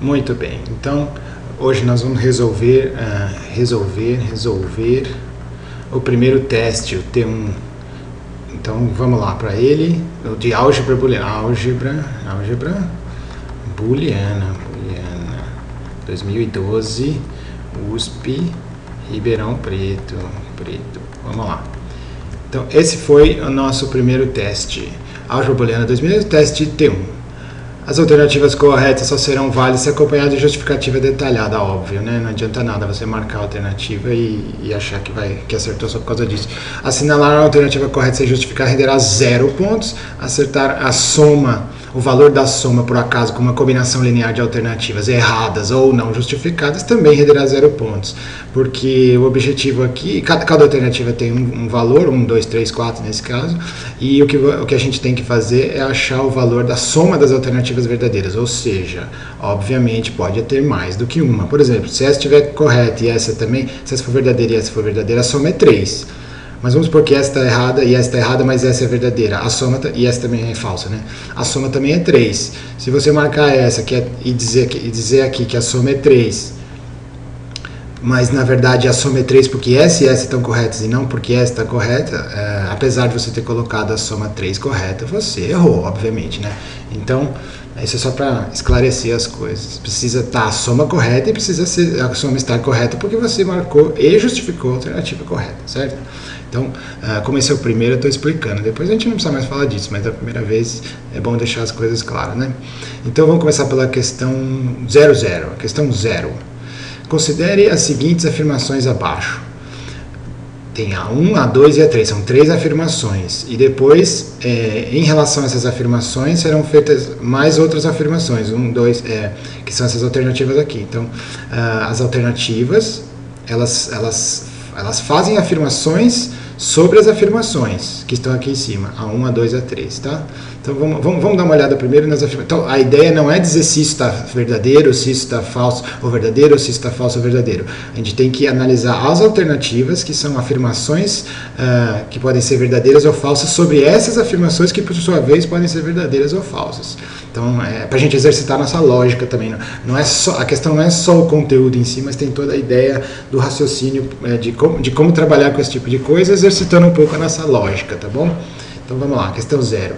Muito bem, então hoje nós vamos resolver, uh, resolver, resolver o primeiro teste, o T1. Então vamos lá para ele, o de álgebra booleana, álgebra, álgebra booleana, booleana, 2012, USP, Ribeirão Preto, Preto. Vamos lá. Então esse foi o nosso primeiro teste, álgebra booleana 2012, teste T1. As alternativas corretas só serão válidas se acompanhado de justificativa detalhada, óbvio, né? Não adianta nada você marcar a alternativa e, e achar que, vai, que acertou só por causa disso. Assinalar a alternativa correta sem justificar renderá zero pontos. Acertar a soma o valor da soma, por acaso, com uma combinação linear de alternativas erradas ou não justificadas, também renderá zero pontos. Porque o objetivo aqui, cada, cada alternativa tem um, um, valor, um, dois, três, quatro nesse caso, e o que, o que a gente tem que fazer é achar o valor da soma das alternativas verdadeiras. Ou seja, obviamente pode ter mais do que uma. Por exemplo, se essa estiver correta e essa também, se essa for verdadeira e essa for verdadeira, a soma é 3. Mas vamos supor que essa está errada e essa está errada, mas essa é verdadeira. A soma e essa também é falsa, né? A soma também é 3. Se você marcar essa que é, e, dizer, e dizer aqui que a soma é 3, mas na verdade a soma é 3 porque essa e essa estão corretas e não porque essa está correta, é, apesar de você ter colocado a soma 3 correta, você errou, obviamente, né? Então, isso é só para esclarecer as coisas. Precisa estar tá a soma correta e precisa ser, a soma estar correta porque você marcou e justificou a alternativa correta, certo? Então, uh, como esse é o primeiro, eu estou explicando. Depois a gente não precisa mais falar disso, mas da primeira vez é bom deixar as coisas claras, né? Então, vamos começar pela questão 00. A questão 0. Considere as seguintes afirmações abaixo. Tem a 1, a 2 e a 3. São três afirmações. E depois, é, em relação a essas afirmações, serão feitas mais outras afirmações. 1, 2, é, que são essas alternativas aqui. Então, uh, as alternativas, elas, elas, elas fazem afirmações sobre as afirmações que estão aqui em cima, a 1, a 2, a 3, tá? Então vamos, vamos, vamos dar uma olhada primeiro nas afirmações. Então a ideia não é dizer se isso está verdadeiro, se isso está falso ou verdadeiro, ou se isso está falso ou verdadeiro. A gente tem que analisar as alternativas, que são afirmações uh, que podem ser verdadeiras ou falsas, sobre essas afirmações que por sua vez podem ser verdadeiras ou falsas. Então, é para a gente exercitar nossa lógica também. Não, não, é só, a questão não é só o conteúdo em si, mas tem toda a ideia do raciocínio é, de, como, de como trabalhar com esse tipo de coisa, exercitando um pouco a nossa lógica, tá bom? Então vamos lá, questão zero.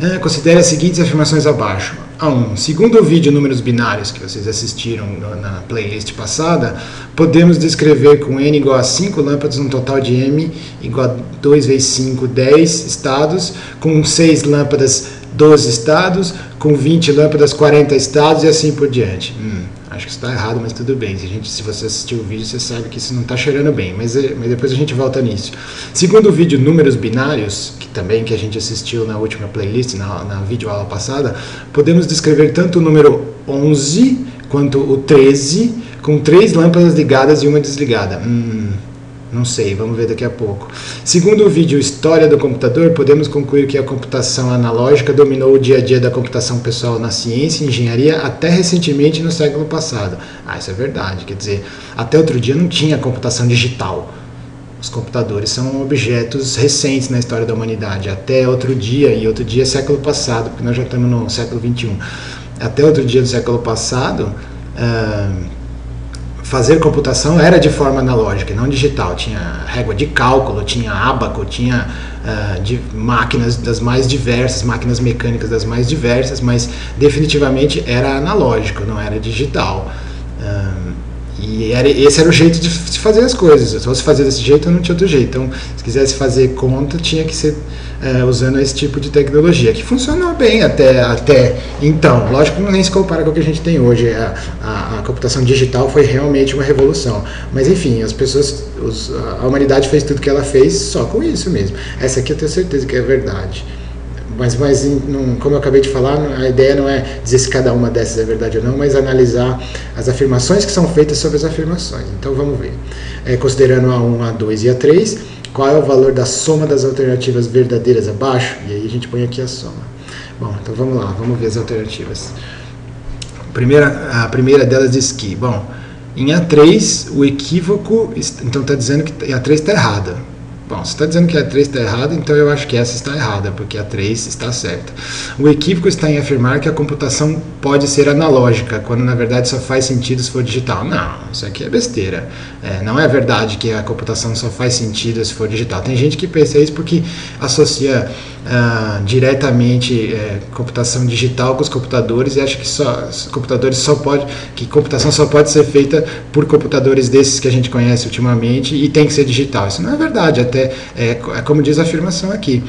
É, considere as seguintes afirmações abaixo. A 1. Um, segundo o vídeo números binários que vocês assistiram na playlist passada, podemos descrever com n igual a 5 lâmpadas um total de m igual a 2 vezes 5, 10 estados, com 6 lâmpadas 12 estados, com 20 lâmpadas, 40 estados e assim por diante. Hum, acho que isso está errado, mas tudo bem. Se, gente, se você assistiu o vídeo, você sabe que isso não está cheirando bem, mas, é, mas depois a gente volta nisso. Segundo o vídeo Números Binários, que também que a gente assistiu na última playlist, na, na vídeo aula passada, podemos descrever tanto o número 11 quanto o 13 com três lâmpadas ligadas e uma desligada. Hum, não sei, vamos ver daqui a pouco. Segundo o vídeo História do Computador, podemos concluir que a computação analógica dominou o dia a dia da computação pessoal na ciência e engenharia até recentemente no século passado. Ah, isso é verdade. Quer dizer, até outro dia não tinha computação digital. Os computadores são objetos recentes na história da humanidade. Até outro dia, e outro dia é século passado, porque nós já estamos no século 21. Até outro dia do século passado. Uh, fazer computação era de forma analógica, não digital. Tinha régua de cálculo, tinha abaco, tinha uh, de máquinas das mais diversas, máquinas mecânicas das mais diversas, mas definitivamente era analógico, não era digital. Uh, e era, esse era o jeito de se fazer as coisas. Se fosse fazer desse jeito, não tinha outro jeito. Então, se quisesse fazer conta, tinha que ser é, usando esse tipo de tecnologia, que funcionou bem até, até então. Lógico que nem se compara com o que a gente tem hoje. A, a, a computação digital foi realmente uma revolução. Mas, enfim, as pessoas, os, a humanidade fez tudo que ela fez só com isso mesmo. Essa aqui eu tenho certeza que é verdade mas, mas como eu acabei de falar, a ideia não é dizer se cada uma dessas é verdade ou não, mas analisar as afirmações que são feitas sobre as afirmações. Então vamos ver. É, considerando a 1, a 2 e a 3, qual é o valor da soma das alternativas verdadeiras abaixo? E aí a gente põe aqui a soma. Bom, então vamos lá, vamos ver as alternativas. Primeira, a primeira delas diz que, bom, em A3 o equívoco, então está dizendo que a 3 está errada. Bom, você está dizendo que a 3 está errada, então eu acho que essa está errada, porque a 3 está certa. O equívoco está em afirmar que a computação pode ser analógica, quando na verdade só faz sentido se for digital. Não, isso aqui é besteira. É, não é verdade que a computação só faz sentido se for digital. Tem gente que pensa isso porque associa ah, diretamente é, computação digital com os computadores e acha que só computadores só pode, que computação só pode ser feita por computadores desses que a gente conhece ultimamente e tem que ser digital. Isso não é verdade até, é, é como diz a afirmação aqui,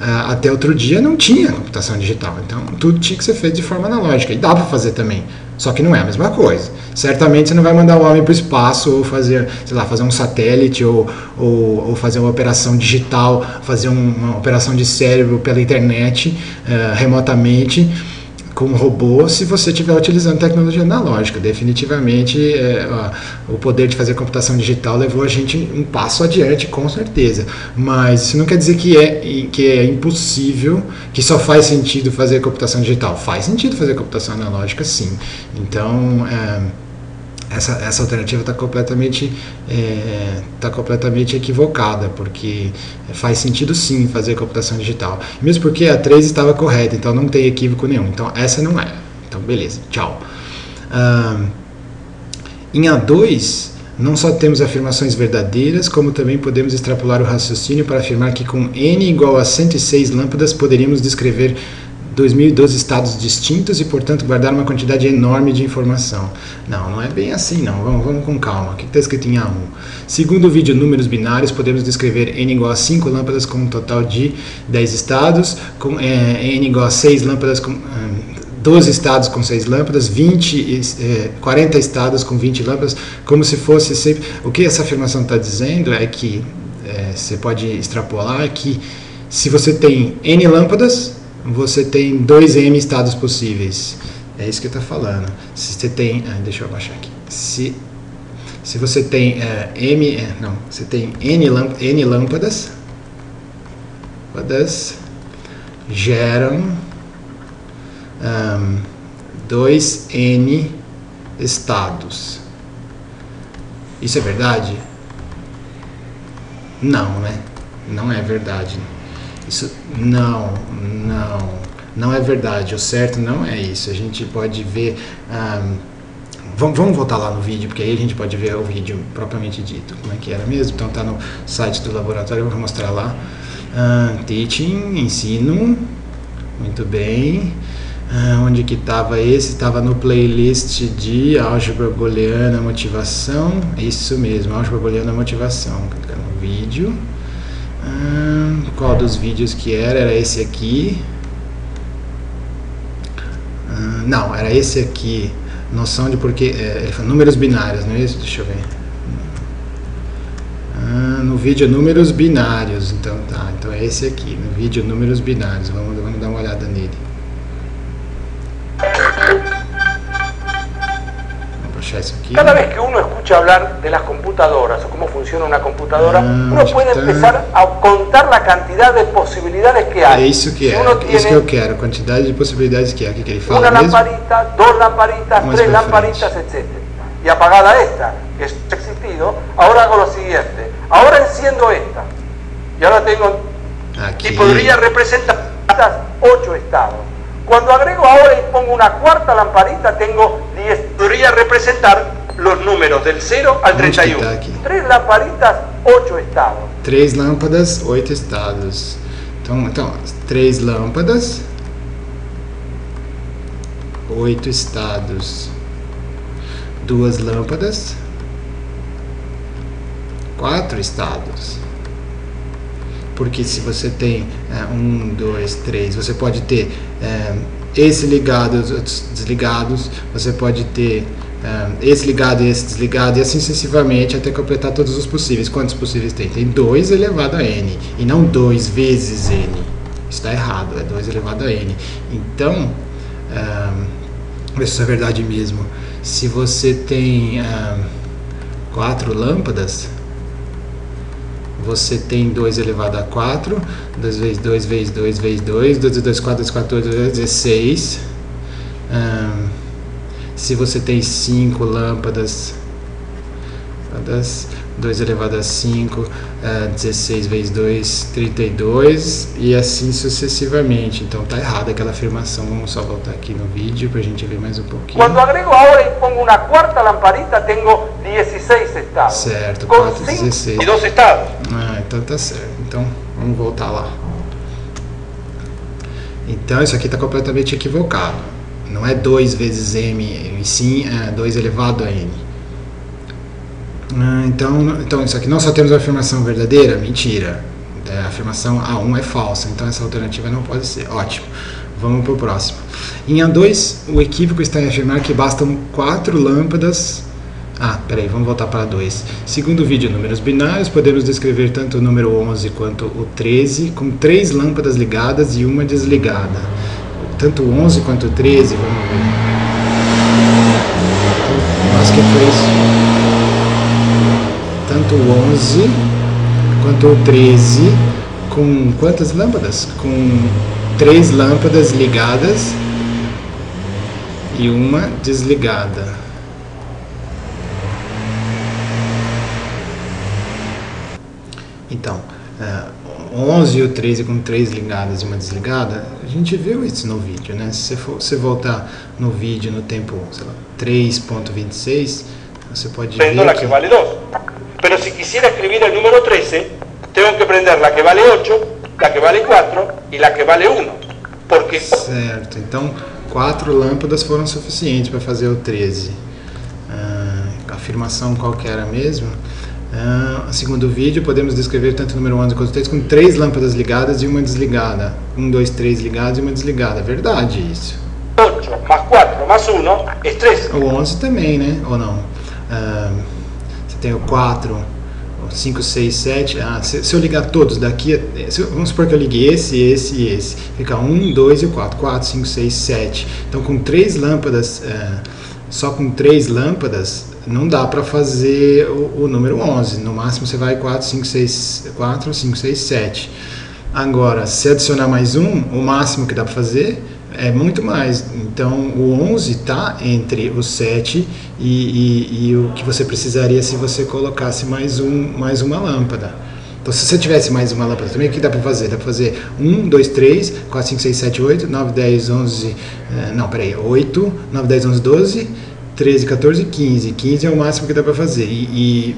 uh, até outro dia não tinha computação digital, então tudo tinha que ser feito de forma analógica, e dá para fazer também, só que não é a mesma coisa. Certamente você não vai mandar o homem para o espaço ou fazer, sei lá, fazer um satélite ou, ou, ou fazer uma operação digital, fazer um, uma operação de cérebro pela internet uh, remotamente com robô se você estiver utilizando tecnologia analógica. Definitivamente, é, ó, o poder de fazer computação digital levou a gente um passo adiante, com certeza. Mas isso não quer dizer que é, que é impossível, que só faz sentido fazer computação digital. Faz sentido fazer computação analógica, sim. Então. É, essa, essa alternativa está completamente, é, tá completamente equivocada, porque faz sentido sim fazer computação digital. Mesmo porque a 3 estava correta, então não tem equívoco nenhum. Então essa não é. Então beleza, tchau. Ah, em A2, não só temos afirmações verdadeiras, como também podemos extrapolar o raciocínio para afirmar que com n igual a 106 lâmpadas poderíamos descrever 2012 estados distintos e, portanto, guardar uma quantidade enorme de informação. Não, não é bem assim, não. Vamos, vamos com calma. O que está escrito em A1? Segundo o vídeo Números Binários, podemos descrever N igual a 5 lâmpadas com um total de 10 estados, com é, N igual a 6 lâmpadas com... É, 12 estados com 6 lâmpadas, 20, é, 40 estados com 20 lâmpadas, como se fosse sempre. O que essa afirmação está dizendo é que é, você pode extrapolar que se você tem N lâmpadas, você tem dois M estados possíveis. É isso que está falando. Se você tem, ah, deixa eu abaixar aqui. Se se você tem é, M, é, não, você tem N, lâmp N lâmpadas, lâmpadas geram um, 2N estados. Isso é verdade? Não, né? Não é verdade. Isso não, não, não é verdade. O certo não é isso. A gente pode ver. Vamos, voltar lá no vídeo, porque aí a gente pode ver o vídeo propriamente dito. Como é que era mesmo? Então tá no site do laboratório, eu vou mostrar lá. Teaching, ensino. Muito bem. Onde que estava esse? Estava no playlist de álgebra booleana motivação. Isso mesmo, álgebra booleana motivação. Clicar no vídeo. Hum, qual dos vídeos que era? Era esse aqui. Hum, não, era esse aqui. Noção de porque. É, ele falou números binários, não é isso? Deixa eu ver. Hum, no vídeo números binários. Então tá, então é esse aqui. No vídeo números binários. Vamos, vamos dar uma olhada nele. Cada vez que uno escucha hablar de las computadoras o cómo funciona una computadora, ah, uno puede empezar a contar la cantidad de posibilidades que hay. É isso que é, uno isso que eu quero, quantidade de possibilidades que há, que, que ele fala Una mesmo? lamparita, dos lamparitas, Vamos tres lamparitas, etc. Y apagada esta, que ha existido, ahora hago lo siguiente. Ahora enciendo esta. Y ahora tengo... Aquí. Y podría representar ocho estados. Cuando agrego ahora y pongo una cuarta lamparita, tengo 10. Podría representar los números del 0 al 31. Tres lamparitas, 8 estados. Três lâmpadas, oito estados. Então, então, três lâmpadas, oito estados. Duas lâmpadas, quatro estados. Porque se você tem é, um, dois, três, você pode ter é, esse ligado, os outros desligados, você pode ter é, esse ligado e esse desligado, e assim sucessivamente até completar todos os possíveis. Quantos possíveis tem? Tem 2 elevado a n, e não 2 vezes n. Está errado, é 2 elevado a n. Então, é, isso é verdade mesmo. Se você tem é, quatro lâmpadas, você tem 2 elevado a 4, 2 vezes 2 vezes 2 vezes 2, 2 vezes 2, 4 vezes 4, 2 vezes 16. Um, se você tem 5 lâmpadas, das 2 elevado a 5, uh, 16 vezes 2, 32 e assim sucessivamente. Então tá errada aquela afirmação. Vamos só voltar aqui no vídeo para a gente ver mais um pouquinho. Quando agrego agora quarta lamparita, tenho 16 estados. Certo, 4, 16. E 2 estados. Ah, então tá certo. Então vamos voltar lá. Então isso aqui está completamente equivocado. Não é 2 vezes m, e sim é 2 elevado a n. Ah, então, então, isso aqui nós só temos a afirmação verdadeira? Mentira. É, a afirmação A1 é falsa, então essa alternativa não pode ser. Ótimo. Vamos para o próximo. Em A2, o equívoco está em afirmar que bastam quatro lâmpadas. Ah, peraí, vamos voltar para 2. Segundo o vídeo números binários, podemos descrever tanto o número 11 quanto o 13 com três lâmpadas ligadas e uma desligada. Tanto o 11 quanto o 13, vamos ver. Acho que foi isso tanto o 11 quanto o 13 com quantas lâmpadas? Com três lâmpadas ligadas e uma desligada. Então, uh, 11 e o 13 com três ligadas e uma desligada, a gente viu isso no vídeo, né? Se você, for, você voltar no vídeo no tempo 3.26, você pode ver que... que vale 2. Pero si quisiera escribir el número 13, tengo que prender la que vale 8, la que vale 4 y la que vale 1. Porque... Certo, então quatro lâmpadas foram suficientes para fazer o 13. Ah, afirmação qual que era mesmo? Ah, segundo o vídeo, podemos descrever tanto o número 11 quanto o 13 com três lâmpadas ligadas e uma desligada. Um, dois, três ligados e uma desligada. Verdade isso. 8 mais 4 mais 1 é 13. O 11 também, né? Ou não? Ah, tenho 4, 5, 6, 7. Ah, se, se, eu ligar todos daqui, se, vamos supor que eu ligue esse, esse e esse. Fica 1, 2 e 4. 4, 5, 6, 7. Então, com três lâmpadas, é, só com três lâmpadas, não dá para fazer o, o, número 11. No máximo, você vai 4, 5, 6, 4, 5, 6, 7. Agora, se adicionar mais um, o máximo que dá para fazer é muito mais. Então, o 11 está entre o 7 e, e, e, o que você precisaria se você colocasse mais, um, mais uma lâmpada. Então, se você tivesse mais uma lâmpada também, o que dá para fazer? Dá para fazer 1, 2, 3, 4, 5, 6, 7, 8, 9, 10, 11. Não, peraí, 8, 9, 10, 11, 12. 13, 14, 15. 15 é o máximo que dá para fazer. E,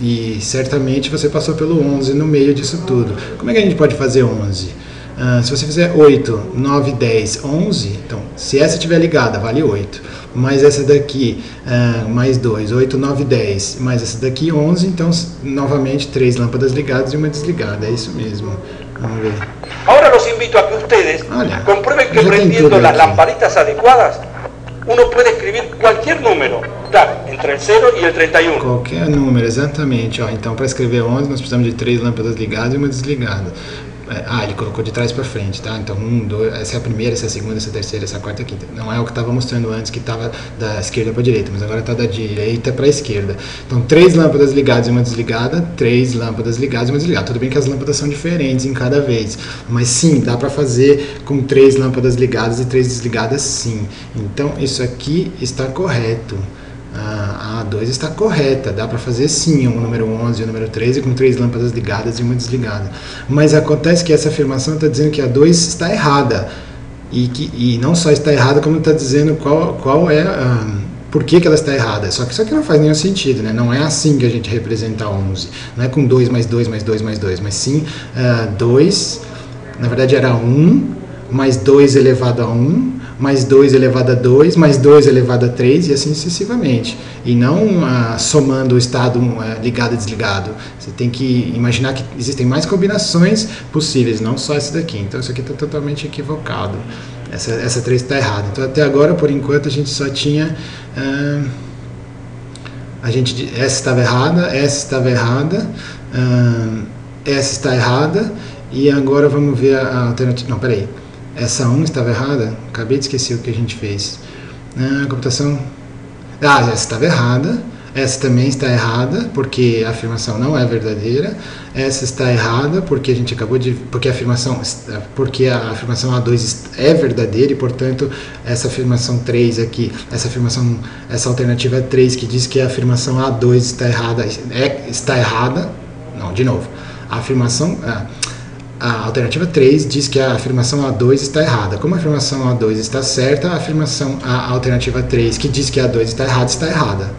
e, e, certamente você passou pelo 11 no meio disso tudo. Como é que a gente pode fazer 11? Uh, se você fizer 8, 9, 10, 11, então se essa estiver ligada, vale 8. Mais essa daqui, uh, mais 2, 8, 9, 10. Mais essa daqui, 11. Então, novamente, três lâmpadas ligadas e uma desligada. É isso mesmo. Vamos ver. Agora los invito a que ustedes Olha, comprueben que prendiendo as lamparitas adequadas, uno puede escribir qualquer número, tá? entre o 0 e o 31. Qualquer número, exatamente. Ó, então, para escrever 11, nós precisamos de três lâmpadas ligadas e uma desligada. É, ah, ele colocou de trás para frente, tá? Então, um, dois, essa é a primeira, essa é a segunda, essa é a terceira, essa é a quarta, a quinta. Não é o que estava mostrando antes, que estava da esquerda para direita, mas agora está da direita para esquerda. Então, três lâmpadas ligadas e uma desligada, três lâmpadas ligadas e uma desligada. Tudo bem que as lâmpadas são diferentes em cada vez, mas sim, dá para fazer com três lâmpadas ligadas e três desligadas, sim. Então, isso aqui está correto a A2 está correta, dá para fazer sim o número 11 e o número 13 com três lâmpadas ligadas e uma desligada. Mas acontece que essa afirmação está dizendo que a 2 está errada. E, que, e não só está errada, como está dizendo qual, qual é a, por que, que ela está errada. Só que isso aqui não faz nenhum sentido, né? não é assim que a gente representa 11. Não é com 2 mais 2 mais 2 mais 2, mas sim 2, uh, na verdade era 1 mais 2 elevado a 1 mais 2 elevado a 2, mais 2 elevado a 3 e assim sucessivamente. E não ah, somando o estado ah, ligado e desligado. Você tem que imaginar que existem mais combinações possíveis, não só essa daqui. Então isso aqui está totalmente equivocado. Essa, essa 3 está errada. Então até agora, por enquanto, a gente só tinha. Ah, a gente, essa estava errada, essa estava errada, ah, essa está errada. E agora vamos ver a alternativa. Não, peraí. Essa 1 estava errada? Acabei de esquecer o que a gente fez. Ah, computação. Ah, essa estava errada. essa também está errada, porque a afirmação não é verdadeira. Essa está errada, porque a gente acabou de. porque a afirmação, porque a afirmação A2 é verdadeira e, portanto, essa afirmação 3 aqui, essa afirmação, essa alternativa 3 que diz que a afirmação A2 está errada, é, está errada. Não, de novo. A afirmação. A, a alternativa 3 diz que a afirmação A2 está errada. Como a afirmação A2 está certa, a afirmação a alternativa 3 que diz que a A2 está errada está errada.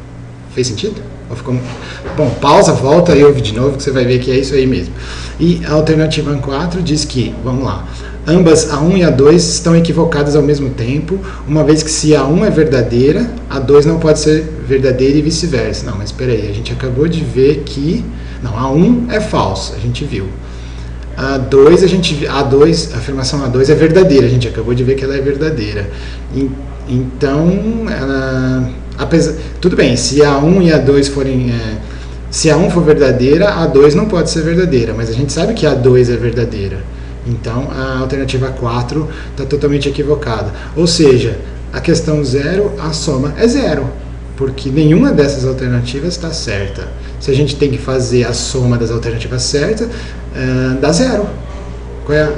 Fez sentido? Ficou... Bom, pausa, volta e ouve de novo que você vai ver que é isso aí mesmo. E a alternativa 4 diz que, vamos lá, ambas a 1 e a 2 estão equivocadas ao mesmo tempo, uma vez que se a 1 é verdadeira, a 2 não pode ser verdadeira e vice-versa. Não, mas espera aí, a gente acabou de ver que não, a 1 é falsa, a gente viu. A 2 a gente a 2, a afirmação A2 é verdadeira, a gente acabou de ver que ela é verdadeira. Então, ela Apesar, tudo bem, se a 1 e a 2 forem. É, se a 1 for verdadeira, a 2 não pode ser verdadeira, mas a gente sabe que a 2 é verdadeira. Então a alternativa 4 está totalmente equivocada. Ou seja, a questão 0, a soma é zero, porque nenhuma dessas alternativas está certa. Se a gente tem que fazer a soma das alternativas certas, uh, dá zero. É.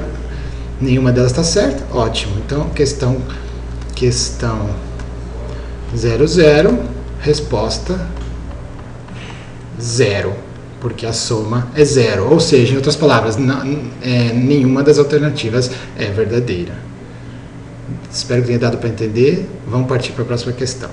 Nenhuma delas está certa? Ótimo. Então, questão, questão 00, resposta zero, porque a soma é zero. Ou seja, em outras palavras, é, nenhuma das alternativas é verdadeira. Espero que tenha dado para entender. Vamos partir para a próxima questão.